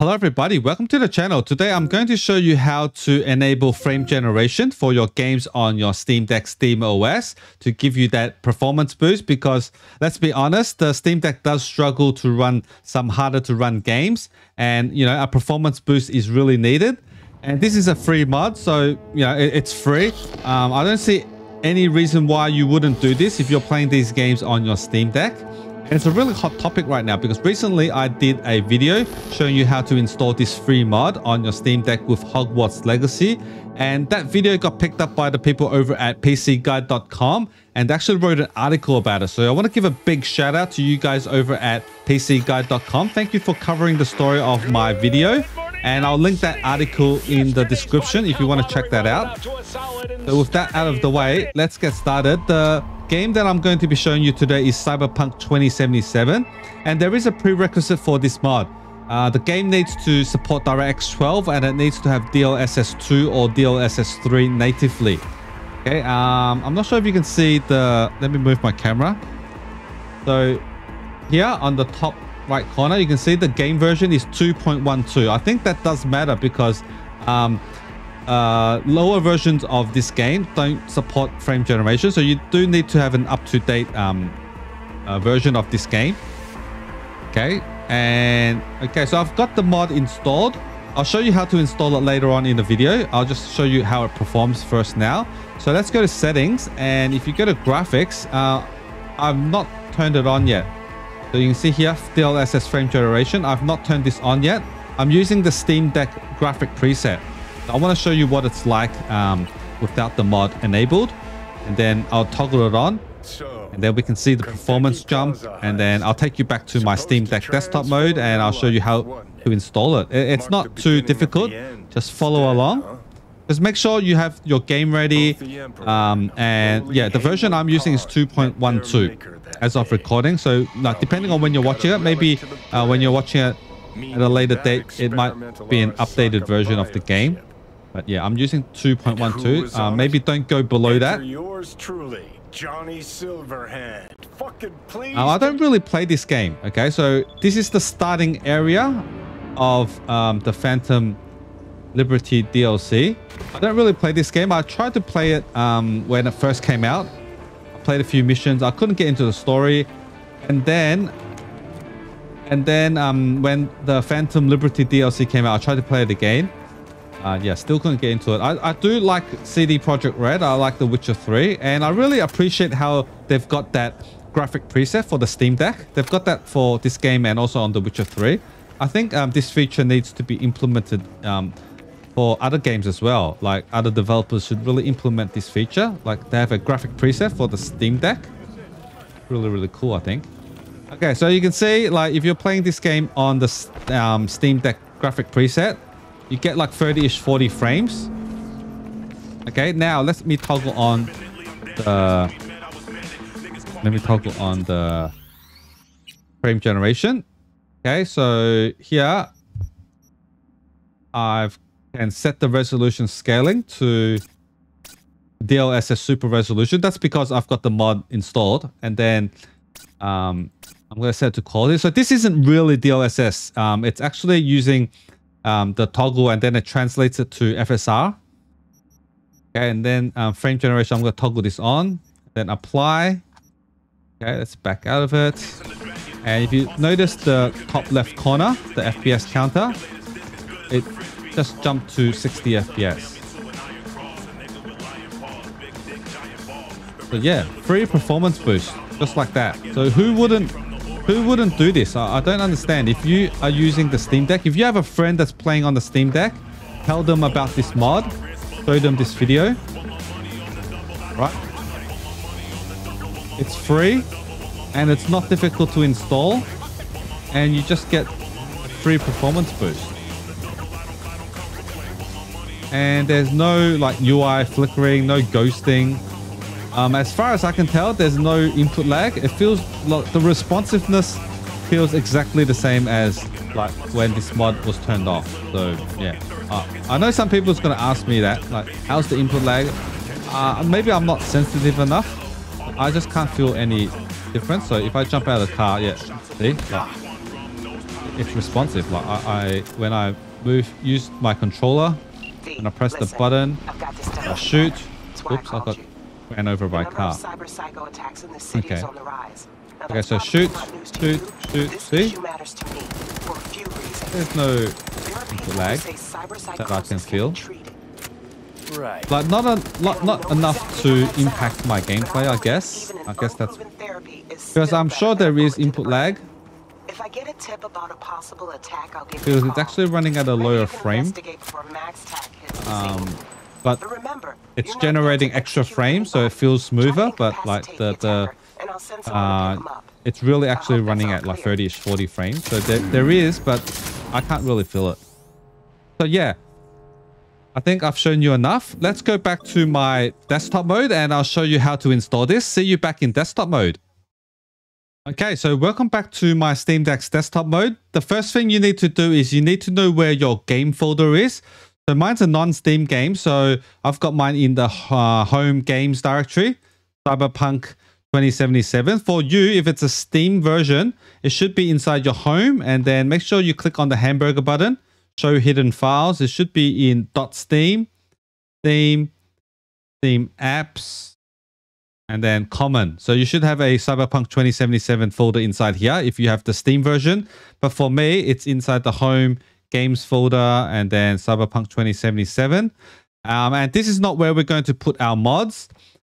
Hello everybody, welcome to the channel. Today I'm going to show you how to enable frame generation for your games on your Steam Deck Steam OS to give you that performance boost because let's be honest, the Steam Deck does struggle to run some harder to run games and you know a performance boost is really needed. And this is a free mod, so you know it, it's free. Um, I don't see any reason why you wouldn't do this if you're playing these games on your Steam Deck. And it's a really hot topic right now because recently I did a video showing you how to install this free mod on your Steam Deck with Hogwarts Legacy. And that video got picked up by the people over at PCGuide.com and actually wrote an article about it. So I want to give a big shout out to you guys over at PCGuide.com. Thank you for covering the story of my video. And I'll link that article in the description if you want to check that out. So with that out of the way, let's get started. The game that I'm going to be showing you today is Cyberpunk 2077, and there is a prerequisite for this mod. Uh, the game needs to support DirectX 12 and it needs to have DLSS 2 or DLSS 3 natively. Okay, um, I'm not sure if you can see the... Let me move my camera. So here on the top right corner, you can see the game version is 2.12. I think that does matter because um, uh, lower versions of this game don't support frame generation. So you do need to have an up-to-date um, uh, version of this game. Okay. And okay, so I've got the mod installed. I'll show you how to install it later on in the video. I'll just show you how it performs first now. So let's go to settings. And if you go to graphics, uh, I've not turned it on yet. So you can see here, DLSS frame generation. I've not turned this on yet. I'm using the Steam Deck graphic preset. I want to show you what it's like um, without the mod enabled. And then I'll toggle it on. And then we can see the performance jump. And then I'll take you back to my Steam Deck desktop mode and I'll show you how to install it. It's not too difficult. Just follow along. Just make sure you have your game ready. Um, and yeah, the version I'm using is 2.12 as of recording. So like, depending on when you're watching it, maybe uh, when you're watching it at a later date, it might be an updated version of the game. But yeah, I'm using 2.12. Uh, maybe don't go below that. Yours truly, Johnny Silverhand. Fucking please. Uh, I don't really play this game. Okay, so this is the starting area of um, the Phantom Liberty DLC. I don't really play this game. I tried to play it um, when it first came out. I played a few missions. I couldn't get into the story. And then and then um, when the Phantom Liberty DLC came out, I tried to play it again. Uh, yeah, still couldn't get into it. I, I do like CD Projekt Red. I like The Witcher 3. And I really appreciate how they've got that graphic preset for the Steam Deck. They've got that for this game and also on The Witcher 3. I think um, this feature needs to be implemented um, for other games as well. Like other developers should really implement this feature. Like they have a graphic preset for the Steam Deck. Really, really cool, I think. Okay, so you can see like if you're playing this game on the um, Steam Deck graphic preset, you get like 30-ish, 40 frames. Okay, now let me toggle on the... Let me toggle on the frame generation. Okay, so here I can set the resolution scaling to DLSS super resolution. That's because I've got the mod installed. And then um, I'm going to set it to quality. So this isn't really DLSS. Um, it's actually using um, the toggle and then it translates it to FSR. Okay, and then um, frame generation, I'm going to toggle this on, then apply. Okay, let's back out of it. And if you notice the top left corner, the FPS counter, it just jumped to 60 FPS. So yeah, free performance boost, just like that. So who wouldn't who wouldn't do this? I, I don't understand. If you are using the Steam Deck, if you have a friend that's playing on the Steam Deck, tell them about this mod, show them this video, right? It's free and it's not difficult to install and you just get free performance boost. And there's no like UI flickering, no ghosting. Um, as far as I can tell, there's no input lag. It feels like the responsiveness feels exactly the same as like when this mod was turned off. So yeah, uh, I know some people's gonna ask me that, like, how's the input lag? Uh, maybe I'm not sensitive enough. I just can't feel any difference. So if I jump out of the car, yeah, see, like, it's responsive. Like I, I when I move, use my controller, and I press Listen, the button, I've got this I shoot. Oops, I got. Ran over by a The number car. cyber psycho attacks in the city is Okay. on the rise. Now, Okay, so shoot, not news to shoot, shoot, see? matters to me for a few. There's no There are people who lag that I can feel. Right. like not a, not don't enough to impact my gameplay. I guess. I guess that's unproven therapy is because I'm sure than there a is bullet to input lag. If I get a tip about a possible attack, I'll give because it's actually running at a lower frame. Max hits. Um, but it's generating extra frames, so it feels smoother. But like the the uh, it's really actually running at like 30ish, 40 frames. So there, there is, but I can't really feel it. So yeah, I think I've shown you enough. Let's go back to my desktop mode and I'll show you how to install this. See you back in desktop mode. Okay, so welcome back to my Steam Deck's desktop mode. The first thing you need to do is you need to know where your game folder is. So mine's a non-Steam game, so I've got mine in the uh, home games directory, Cyberpunk 2077. For you, if it's a Steam version, it should be inside your home, and then make sure you click on the hamburger button, show hidden files. It should be in .steam, Steam, Steam apps, and then common. So you should have a Cyberpunk 2077 folder inside here if you have the Steam version. But for me, it's inside the home games folder and then Cyberpunk 2077. Um, and this is not where we're going to put our mods,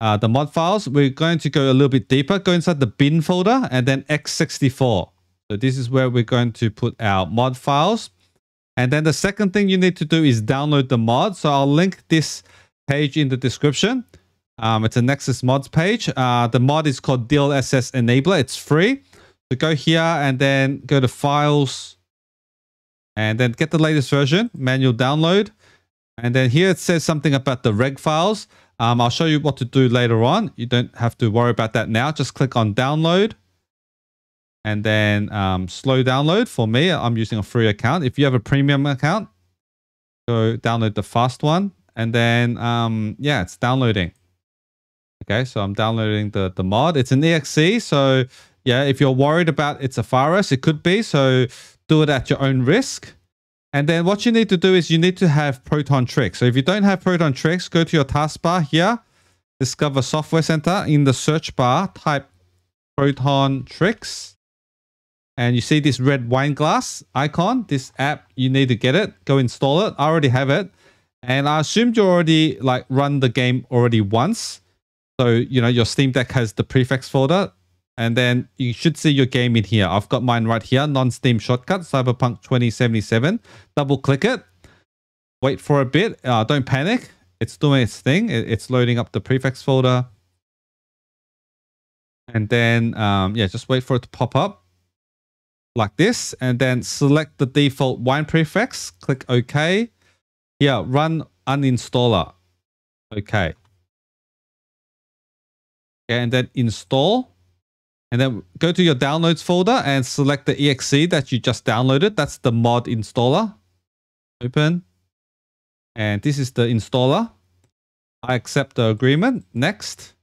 uh, the mod files. We're going to go a little bit deeper, go inside the bin folder and then x64. So this is where we're going to put our mod files. And then the second thing you need to do is download the mod. So I'll link this page in the description. Um, it's a Nexus mods page. Uh, the mod is called DLSS Enabler. It's free. So go here and then go to Files and then get the latest version, manual download. And then here it says something about the reg files. Um, I'll show you what to do later on. You don't have to worry about that now. Just click on download and then um, slow download. For me, I'm using a free account. If you have a premium account, go download the fast one. And then, um, yeah, it's downloading. Okay, so I'm downloading the, the mod. It's an exe. So, yeah, if you're worried about it's a virus, it could be. So, do it at your own risk. And then what you need to do is you need to have Proton Tricks. So if you don't have Proton Tricks, go to your taskbar here, discover Software Center. In the search bar, type Proton Tricks. And you see this red wine glass icon, this app, you need to get it. Go install it. I already have it. And I assumed you already like run the game already once. So, you know, your Steam Deck has the prefix folder. And then you should see your game in here. I've got mine right here, non-Steam shortcut, Cyberpunk 2077. Double click it. Wait for a bit. Uh, don't panic. It's doing its thing. It's loading up the prefix folder. And then, um, yeah, just wait for it to pop up like this. And then select the default wine prefix. Click OK. Yeah, run uninstaller. Okay. Okay, and then install. And then go to your downloads folder and select the exe that you just downloaded. That's the mod installer. Open. And this is the installer. I accept the agreement. Next.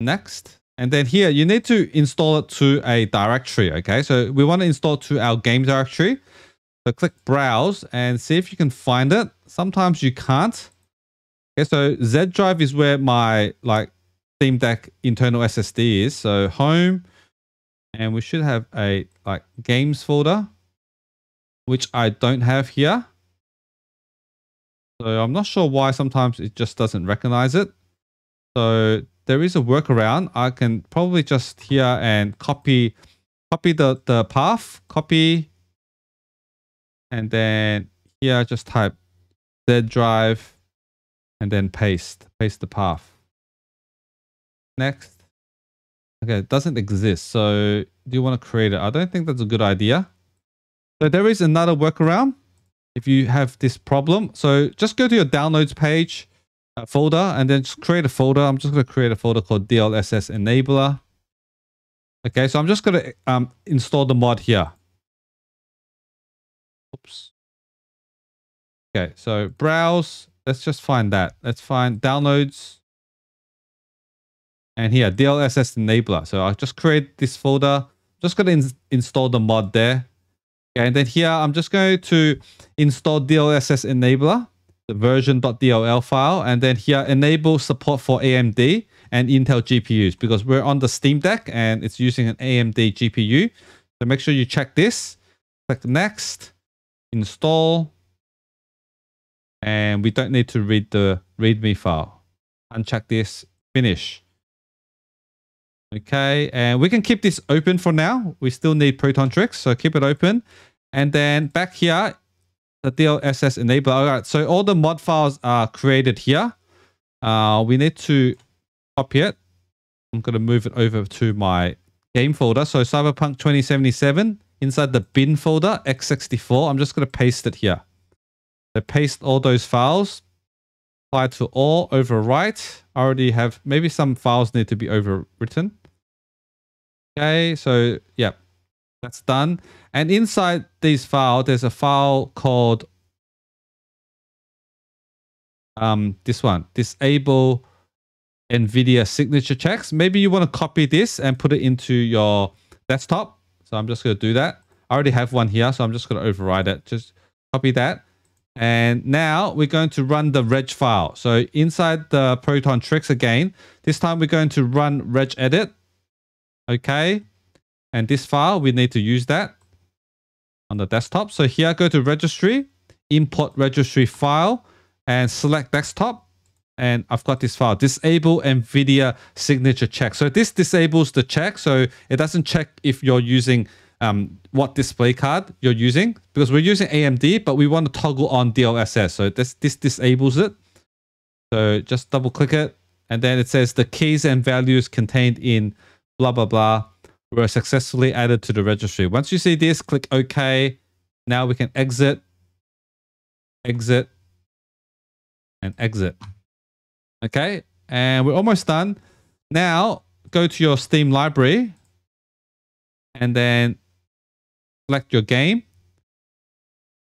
Next. And then here, you need to install it to a directory. Okay, so we want to install to our game directory. So click browse and see if you can find it. Sometimes you can't. Okay, so Z drive is where my like Steam Deck internal SSD is. So home, and we should have a like games folder, which I don't have here. So I'm not sure why sometimes it just doesn't recognize it. So there is a workaround. I can probably just here and copy copy the, the path, copy, and then here just type Z drive and then paste, paste the path. Next. Okay, it doesn't exist. So do you want to create it? I don't think that's a good idea. So there is another workaround if you have this problem. So just go to your downloads page uh, folder and then just create a folder. I'm just going to create a folder called DLSS enabler. Okay, so I'm just going to um, install the mod here. Oops. Okay, so browse. Let's just find that. Let's find downloads. And here, DLSS enabler. So I'll just create this folder. Just going to in install the mod there. Okay, and then here I'm just going to install DLSS enabler, the version.dll file, and then here enable support for AMD and Intel GPUs because we're on the Steam Deck and it's using an AMD GPU. So make sure you check this. Click next, install, and we don't need to read the README file. Uncheck this, finish. Okay, and we can keep this open for now. We still need Proton Tricks, so keep it open. And then back here, the DLSS enabler. All right, so all the mod files are created here. Uh, we need to copy it. I'm going to move it over to my game folder. So Cyberpunk 2077 inside the bin folder, x64. I'm just going to paste it here. So paste all those files. Apply to all, overwrite. I already have, maybe some files need to be overwritten. Okay, so yeah, that's done. And inside these file, there's a file called um, this one, disable NVIDIA signature checks. Maybe you want to copy this and put it into your desktop. So I'm just going to do that. I already have one here, so I'm just going to override it. Just copy that. And now we're going to run the reg file. So inside the Proton Tricks again, this time we're going to run regedit. Okay. And this file, we need to use that on the desktop. So here, go to registry, import registry file, and select desktop and I've got this file, disable NVIDIA signature check. So this disables the check. So it doesn't check if you're using um, what display card you're using because we're using AMD, but we want to toggle on DLSS. So this, this disables it. So just double click it. And then it says the keys and values contained in blah, blah, blah were successfully added to the registry. Once you see this, click OK. Now we can exit, exit, and exit. Okay, and we're almost done. Now go to your Steam library and then select your game.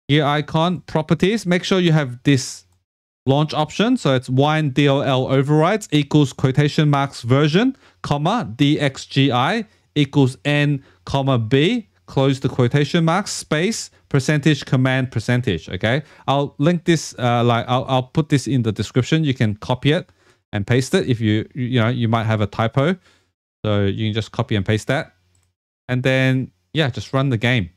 Here icon, properties. Make sure you have this launch option. So it's wine DLL overrides equals quotation marks version, comma, DXGI equals N, comma, B, close the quotation marks, space, percentage, command, percentage. Okay. I'll link this, uh, like I'll, I'll put this in the description. You can copy it and paste it if you, you know, you might have a typo. So you can just copy and paste that. And then, yeah, just run the game.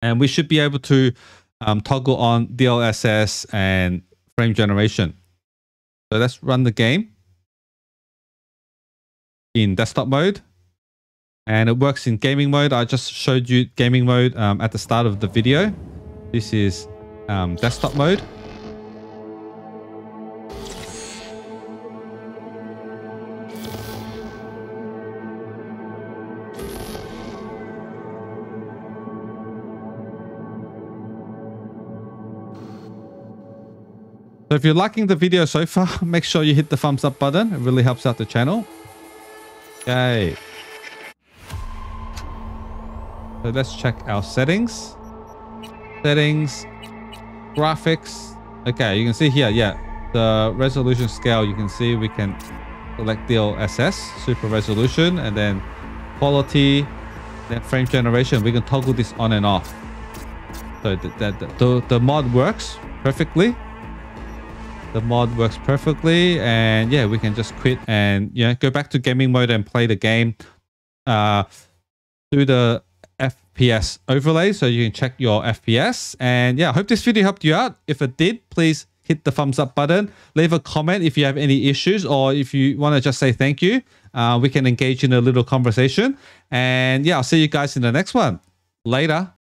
And we should be able to um, toggle on DLSS and frame generation. So let's run the game in desktop mode and it works in gaming mode. I just showed you gaming mode um, at the start of the video. This is um, desktop mode. So if you're liking the video so far, make sure you hit the thumbs up button. It really helps out the channel. Okay. So let's check our settings. Settings, graphics. Okay, you can see here, yeah, the resolution scale, you can see we can select DLSS, super resolution, and then quality, then frame generation. We can toggle this on and off. So the, the, the, the mod works perfectly. The mod works perfectly. And yeah, we can just quit and yeah, go back to gaming mode and play the game. Uh, do the FPS overlay so you can check your FPS. And yeah, I hope this video helped you out. If it did, please hit the thumbs up button. Leave a comment if you have any issues or if you want to just say thank you. Uh, we can engage in a little conversation. And yeah, I'll see you guys in the next one. Later.